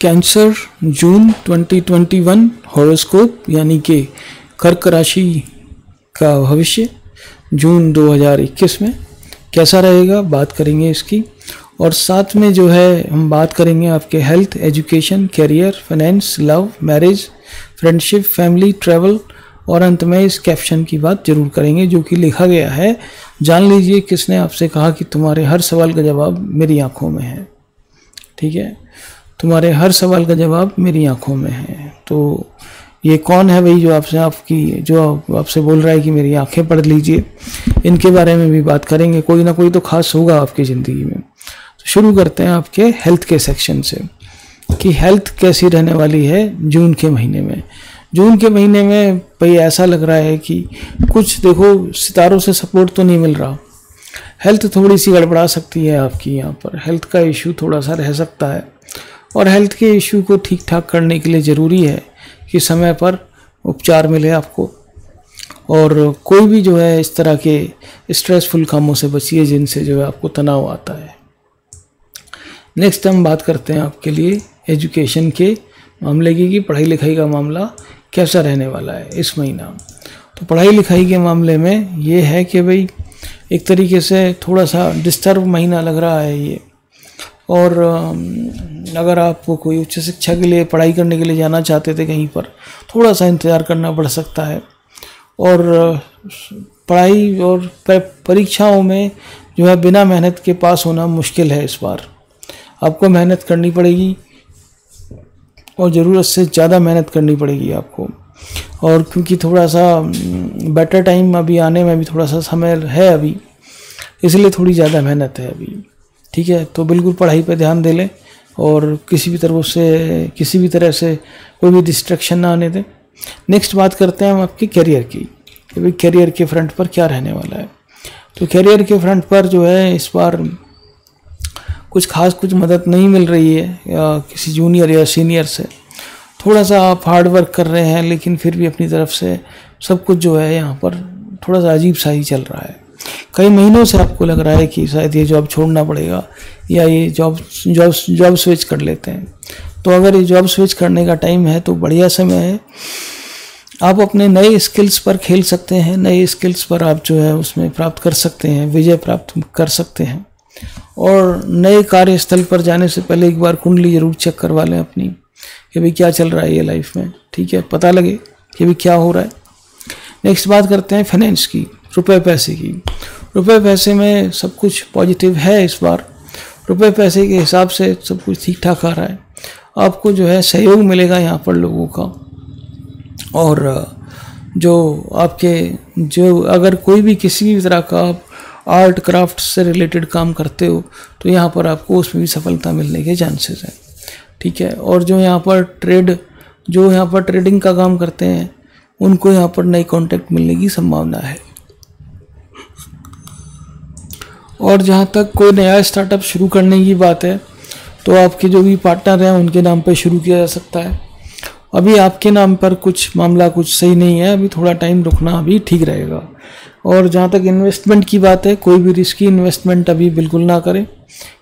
Cancer, जून 2021 horoscope, यानी कि कर्क राशि का भविष्य, जून 2021 में। कैसा रहेगा, बात करेंगे इसकी। और साथ में जो है, हम बात करेंगे आपके health education career finance love marriage friendship family travel और अंत में इस कैप्शन की बात ज़रूर करेंगे, जो कि लिखा गया है। जान लीजिए किसने आपसे कहा कि तुम्हारे हर सवाल का जवाब मेरी आँखों में है। ठीक है? तुम्हारे हर सवाल का जवाब मेरी आँखों में है। तो ये कौन है भाई जो आपसे आपकी, जो आपसे बोल रहा है कि मेरी आँखें पढ़ लीजिए? इनके बारे में भी बात करेंगे। कोई ना कोई तो खास होगा आपकी ज़िंदगी में। तो शुरू करते हैं आपके हेल्थ के सेक्शन से कि हेल्थ कैसी रहने वाली है जून के महीने में। जून के महीने में भाई ऐसा लग रहा है कि कुछ देखो, सितारों से सपोर्ट तो नहीं मिल रहा। हेल्थ थोड़ी सी गड़बड़ा सकती है आपकी यहाँ पर। हेल्थ का इशू थोड़ा सा रह सकता है। और हेल्थ के इश्यू को ठीक ठाक करने के लिए ज़रूरी है कि समय पर उपचार मिले आपको। और कोई भी जो है इस तरह के स्ट्रेसफुल कामों से बचिए जिनसे जो है आपको तनाव आता है। नेक्स्ट हम बात करते हैं आपके लिए एजुकेशन के मामले की कि पढ़ाई लिखाई का मामला कैसा रहने वाला है इस महीना। तो पढ़ाई लिखाई के मामले में ये है कि भाई एक तरीके से थोड़ा सा डिस्टर्ब महीना लग रहा है ये। और अगर आपको कोई उच्च शिक्षा के लिए, पढ़ाई करने के लिए जाना चाहते थे कहीं पर थोड़ा सा इंतज़ार करना पड़ सकता है। और, पढ़ाई और परीक्षाओं में जो है बिना मेहनत के पास होना मुश्किल है इस बार। आपको मेहनत करनी पड़ेगी और ज़रूरत से ज़्यादा मेहनत करनी पड़ेगी आपको। और क्योंकि थोड़ा सा बेटर टाइम अभी आने में भी थोड़ा सा समय है अभी, इसलिए थोड़ी ज़्यादा मेहनत है अभी। ठीक है तो बिल्कुल पढ़ाई पे ध्यान दे लें। और किसी भी तरफ़ से, किसी भी तरह से कोई भी डिस्ट्रक्शन ना आने दें। नेक्स्ट बात करते हैं हम आपकी करियर की, कि भाई करियर के फ्रंट पर क्या रहने वाला है। तो करियर के फ्रंट पर जो है, इस बार कुछ खास कुछ मदद नहीं मिल रही है किसी जूनियर या सीनियर से। थोड़ा सा आप हार्ड वर्क कर रहे हैं, लेकिन फिर भी अपनी तरफ़ से सब कुछ जो है यहाँ पर थोड़ा सा अजीब सा ही चल रहा है। कई महीनों से आपको लग रहा है कि शायद ये जॉब छोड़ना पड़ेगा या ये जॉब जॉब जॉब स्विच कर लेते हैं। तो अगर ये जॉब स्विच करने का टाइम है तो बढ़िया समय है। आप अपने नए स्किल्स पर खेल सकते हैं, नए स्किल्स पर आप जो है उसमें प्राप्त कर सकते हैं, विजय प्राप्त कर सकते हैं। और नए कार्यस्थल पर जाने से पहले एक बार कुंडली ज़रूर चेक करवा लें अपनी, कि भाई क्या चल रहा है ये लाइफ में, ठीक है? पता लगे कि भाई क्या हो रहा है। नेक्स्ट बात करते हैं फाइनेंस की, रुपए पैसे की। रुपए पैसे में सब कुछ पॉजिटिव है इस बार। रुपए पैसे के हिसाब से सब कुछ ठीक ठाक आ रहा है। आपको जो है सहयोग मिलेगा यहाँ पर लोगों का। और, जो आपके, जो अगर कोई भी किसी भी तरह का आप आर्ट क्राफ्ट से रिलेटेड काम करते हो तो यहाँ पर आपको उसमें भी सफलता मिलने के चांसेस हैं। ठीक है? और जो यहाँ पर ट्रेड जो यहाँ पर ट्रेडिंग का काम करते हैं, उनको यहाँ पर नई कॉन्टैक्ट मिलने की संभावना है। और जहाँ तक कोई नया स्टार्टअप शुरू करने की बात है तो आपके जो भी पार्टनर हैं, उनके नाम पर शुरू किया जा सकता है। अभी आपके नाम पर कुछ मामला कुछ सही नहीं है, अभी थोड़ा टाइम रुकना अभी ठीक रहेगा। और जहाँ तक इन्वेस्टमेंट की बात है, कोई भी रिस्की इन्वेस्टमेंट अभी बिल्कुल ना करें,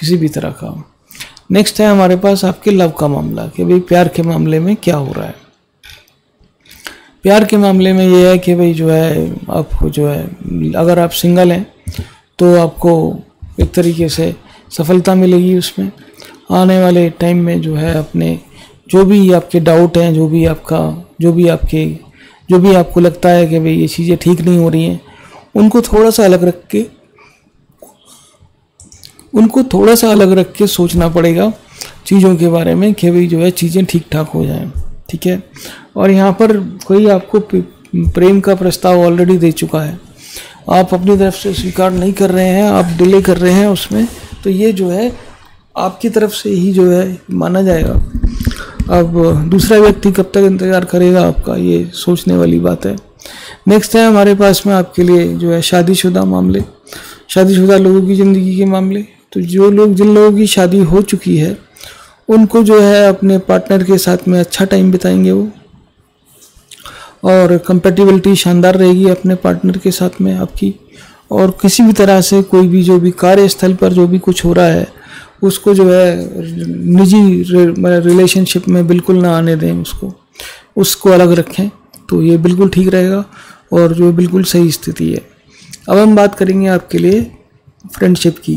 किसी भी तरह का। नेक्स्ट है हमारे पास आपके लव का मामला, कि भाई प्यार के मामले में क्या हो रहा है। प्यार के मामले में ये है कि भाई जो है, आपको जो है, अगर आप सिंगल हैं तो आपको एक तरीके से सफलता मिलेगी उसमें। आने वाले टाइम में जो है अपने जो भी आपके डाउट हैं, जो भी आपका, जो भी आपके, जो भी आपको लगता है कि भाई ये चीज़ें ठीक नहीं हो रही हैं, उनको थोड़ा सा अलग रख के, उनको थोड़ा सा अलग रख के सोचना पड़ेगा चीज़ों के बारे में कि भाई जो है चीज़ें ठीक ठाक हो जाएँ, ठीक है? और यहाँ पर कोई आपको प्रेम का प्रस्ताव ऑलरेडी दे चुका है। आप अपनी तरफ़ से स्वीकार नहीं कर रहे हैं, आप डिले कर रहे हैं उसमें तो ये जो है, आपकी तरफ़ से ही जो है माना जाएगा। अब दूसरा व्यक्ति कब तक इंतज़ार करेगा आपका, ये सोचने वाली बात है। नेक्स्ट है, हमारे पास में आपके लिए जो है शादीशुदा मामले। शादीशुदा लोगों की ज़िंदगी के मामले। तो जो लोग, जिन लोगों की शादी हो चुकी है, उनको जो है अपने पार्टनर के साथ में अच्छा टाइम बिताएँगे वो। और कंपेटिबिलिटी शानदार रहेगी अपने पार्टनर के साथ में आपकी। और किसी भी तरह से कोई भी जो भी कार्यस्थल पर जो भी कुछ हो रहा है, उसको जो है निजी रिलेशनशिप में बिल्कुल ना आने दें उसको। उसको अलग रखें तो ये बिल्कुल ठीक रहेगा और जो बिल्कुल सही स्थिति है। अब हम बात करेंगे आपके लिए फ्रेंडशिप की।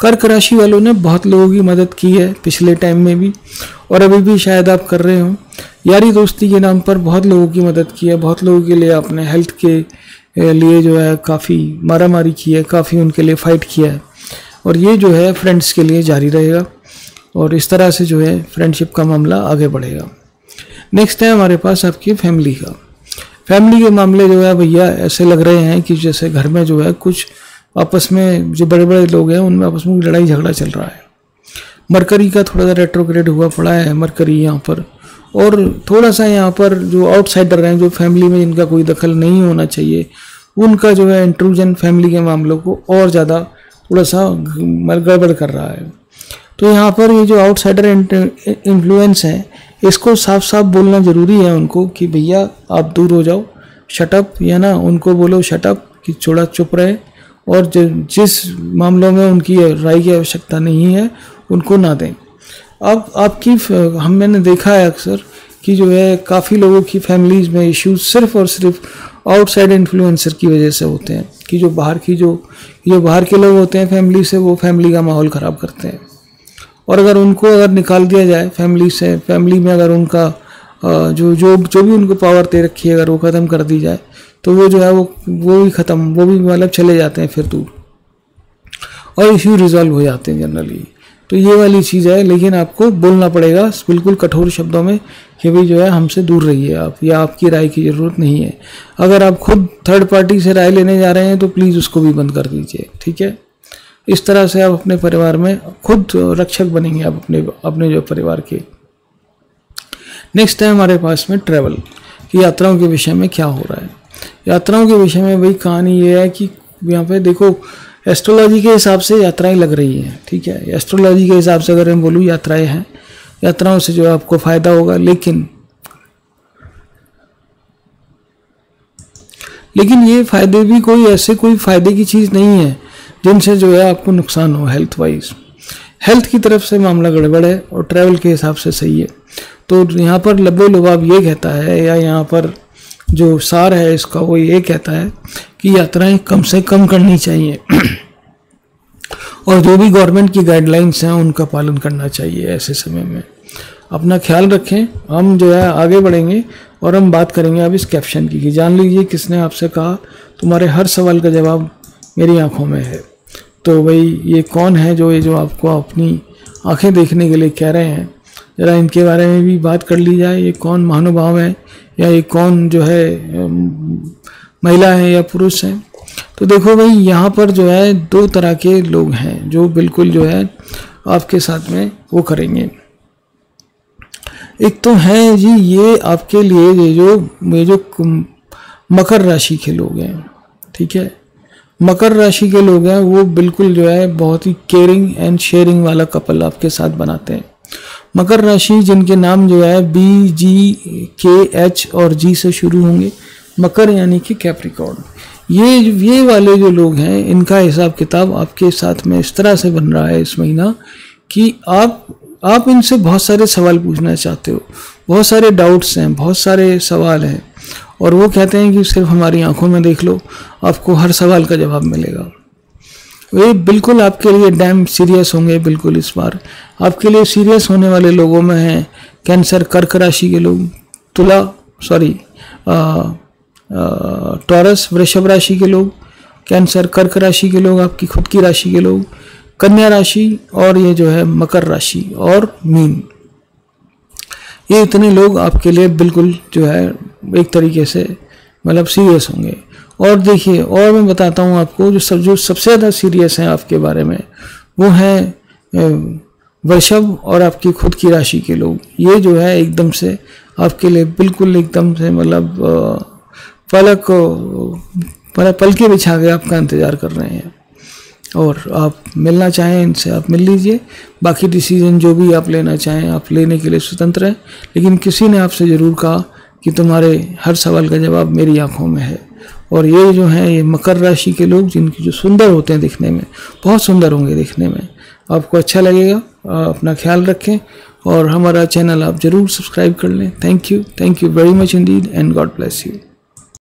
कर्क राशि वालों ने बहुत लोगों की मदद की है पिछले टाइम में भी, और अभी भी शायद आप कर रहे हो। यारी दोस्ती के नाम पर बहुत लोगों की मदद की है, बहुत लोगों के लिए आपने हेल्थ के लिए जो है काफ़ी मारा मारी की है, काफ़ी उनके लिए फ़ाइट किया है। और ये जो है फ्रेंड्स के लिए जारी रहेगा और इस तरह से जो है फ्रेंडशिप का मामला आगे बढ़ेगा। नेक्स्ट है हमारे पास आपकी फैमिली का। फैमिली के मामले जो है भैया ऐसे लग रहे हैं कि जैसे घर में जो है कुछ आपस में जो बड़े बड़े लोग हैं, उनमें आपस में लड़ाई झगड़ा चल रहा है। मरकरी का थोड़ा सा रेट्रोग्रेड हुआ पड़ा है, मरकरी यहाँ पर और थोड़ा सा यहाँ पर जो आउटसाइडर हैं, जो फैमिली में इनका कोई दखल नहीं होना चाहिए, उनका जो है इंट्रूजन फैमिली के मामलों को और ज़्यादा थोड़ा सा गड़बड़ कर रहा है। तो यहाँ पर ये जो आउटसाइडर इन्फ्लुएंस है, इसको साफ़ साफ़ बोलना ज़रूरी है उनको कि भैया आप दूर हो जाओ शटअप या ना? उनको बोलो शटअप कि छोड़ा चुप रहे और जिस मामलों में उनकी राय की आवश्यकता नहीं है, उनको ना दें। अब आपकी हम मैंने देखा है अक्सर कि जो है काफ़ी लोगों की फैमिलीज़ में इश्यूज़ सिर्फ़ और सिर्फ़ आउटसाइड इन्फ्लुएंसर की वजह से होते हैं। कि जो बाहर की जो जो बाहर के लोग होते हैं फैमिली से, वो फैमिली का माहौल ख़राब करते हैं। और अगर उनको अगर निकाल दिया जाए फैमिली से फैमिली में अगर उनका जो जो जो भी उनको पावर दे रखी है, अगर वो ख़त्म कर दी जाए तो वो जो है वो वो भी ख़त्म, वो भी मतलब चले जाते हैं फिर दूर। और इश्यू रिजॉल्व हो जाते हैं जनरली तो ये वाली चीज़ है, लेकिन आपको बोलना पड़ेगा बिल्कुल कठोर शब्दों में कि भाई जो है हमसे दूर रहिए आप, या आपकी राय की ज़रूरत नहीं है। अगर आप खुद थर्ड पार्टी से राय लेने जा रहे हैं तो प्लीज़ उसको भी बंद कर दीजिए, ठीक है? इस तरह से आप अपने परिवार में खुद रक्षक बनेंगे आप अपने अपने जो परिवार के। नेक्स्ट है हमारे पास में ट्रैवल कि यात्राओं के विषय में क्या हो रहा है। यात्राओं के विषय में भाई कहानी ये है कि यहाँ पे देखो एस्ट्रोलॉजी के हिसाब से यात्राएँ लग रही हैं, ठीक है? एस्ट्रोलॉजी के हिसाब से अगर मैं बोलूँ यात्राएँ हैं, यात्राओं से जो आपको फ़ायदा होगा, लेकिन लेकिन ये फ़ायदे भी कोई ऐसे कोई फ़ायदे की चीज़ नहीं है जिनसे जो है आपको नुकसान हो हेल्थ वाइज हेल्थ की तरफ़ से मामला गड़बड़ है और ट्रैवल के हिसाब से सही है। तो यहाँ पर लबो लबाब ये कहता है या यहाँ पर जो सार है, इसका वो ये कहता है कि यात्राएँ कम से कम करनी चाहिए। और जो भी गवर्नमेंट की गाइडलाइंस हैं, उनका पालन करना चाहिए ऐसे समय में। अपना ख्याल रखें, हम जो है आगे बढ़ेंगे और हम बात करेंगे अब इस कैप्शन की, कि जान लीजिए किसने आपसे कहा, तुम्हारे हर सवाल का जवाब मेरी आँखों में है। तो भाई, ये कौन है जो ये जो आपको अपनी आँखें देखने के लिए कह रहे हैं? ज़रा इनके बारे में भी बात कर ली जाए, ये कौन महानुभाव है? या ये कौन जो है महिला है या पुरुष है। तो देखो भाई, यहाँ पर जो है दो तरह के लोग हैं जो बिल्कुल जो है आपके साथ में वो करेंगे। एक तो है जी, ये आपके लिए ये जो ये जो मकर राशि के लोग हैं, ठीक है? मकर राशि के लोग हैं, वो बिल्कुल जो है बहुत ही केयरिंग एंड शेयरिंग वाला कपल आपके साथ बनाते हैं। मकर राशि जिनके नाम जो है बी जी के एच और जी से शुरू होंगे। मकर यानी कि कैप्रिकॉर्न ये ये वाले जो लोग हैं, इनका हिसाब किताब आपके साथ में इस तरह से बन रहा है इस महीना कि आप आप इनसे बहुत सारे सवाल पूछना चाहते हो। बहुत सारे डाउट्स हैं, बहुत सारे सवाल हैं। और वो कहते हैं कि सिर्फ़ हमारी आँखों में देख लो, आपको हर सवाल का जवाब मिलेगा। वे बिल्कुल आपके लिए डैम सीरियस होंगे बिल्कुल इस बार। आपके लिए सीरियस होने वाले लोगों में हैं कैंसर कर्क राशि के लोग, तुला सॉरी टॉरस वृषभ राशि के लोग कैंसर कर्क राशि के लोग, आपकी खुद की राशि के लोग, कन्या राशि और ये जो है मकर राशि और मीन। ये इतने लोग आपके लिए बिल्कुल जो है एक तरीके से मतलब सीरियस होंगे। और देखिए, और मैं बताता हूँ आपको जो सब, जो सबसे ज़्यादा सीरियस हैं आपके बारे में, वो हैं वृषभ और आपकी खुद की राशि के लोग। ये जो है एकदम से आपके लिए बिल्कुल एकदम से मतलब पलक मतलब पल के बिछा के आपका इंतज़ार कर रहे हैं। और आप मिलना चाहें, इनसे आप मिल लीजिए। बाकी डिसीज़न जो भी आप लेना चाहें, आप लेने के लिए स्वतंत्र हैं। लेकिन किसी ने आपसे ज़रूर कहा कि तुम्हारे हर सवाल का जवाब मेरी आँखों में है। और ये जो है, ये मकर राशि के लोग जिनके जो सुंदर होते हैं दिखने में, बहुत सुंदर होंगे दिखने में। आपको अच्छा लगेगा अपना ख्याल रखें और हमारा चैनल आप ज़रूर सब्सक्राइब कर लें। Thank you thank you very much indeed and God bless you